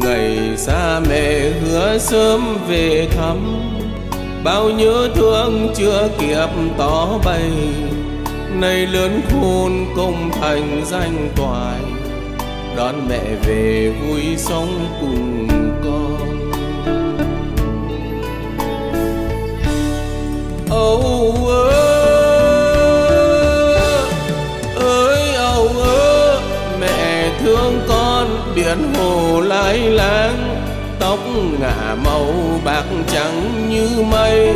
ngày xa mẹ hứa sớm về thăm. Bao nhớ thương chưa kịp tỏ bày, nay lớn khôn công thành danh toại đón mẹ về vui con hồ lai láng tóc ngả màu bạc trắng như mây,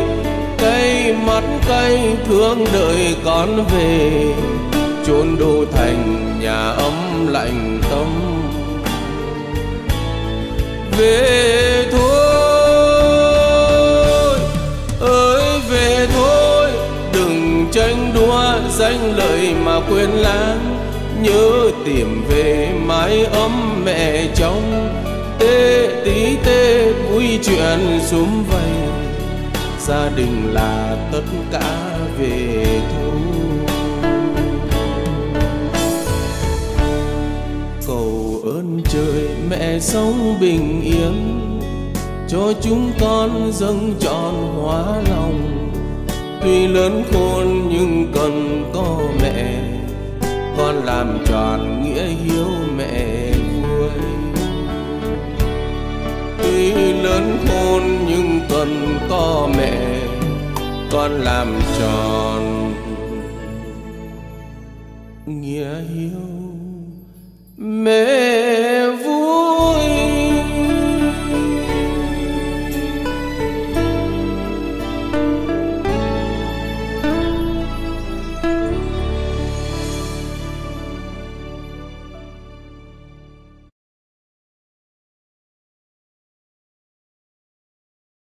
cây mắt cây thương đợi con về. Chốn đô thành nhà ấm lạnh tâm. Về thôi, ơi về thôi, đừng tranh đua danh lợi mà quên lãng nhớ tìm về mái ấm mẹ chồng. Tê tí tê vui chuyện xúm vầy. Gia đình là tất cả về thôi cầu ơn trời mẹ sống bình yên, cho chúng con dâng trọn hóa lòng. Tuy lớn khôn nhưng cần có con làm tròn nghĩa hiếu mẹ vui tuy lớn khôn nhưng cần có mẹ, con làm tròn nghĩa hiếu mẹ.